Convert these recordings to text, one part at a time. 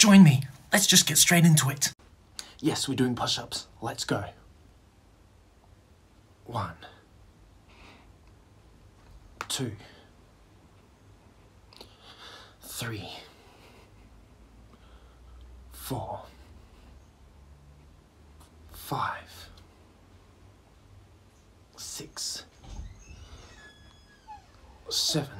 Join me. Let's just get straight into it. Yes, we're doing push ups. Let's go. One, two, three, four, five, six, seven,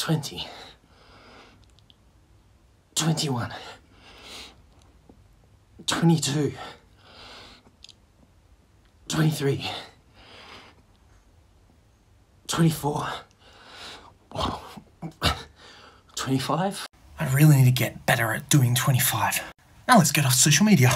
twenty. 21 22 23 24 25 I really need to get better at doing 25. Now let's get off social media.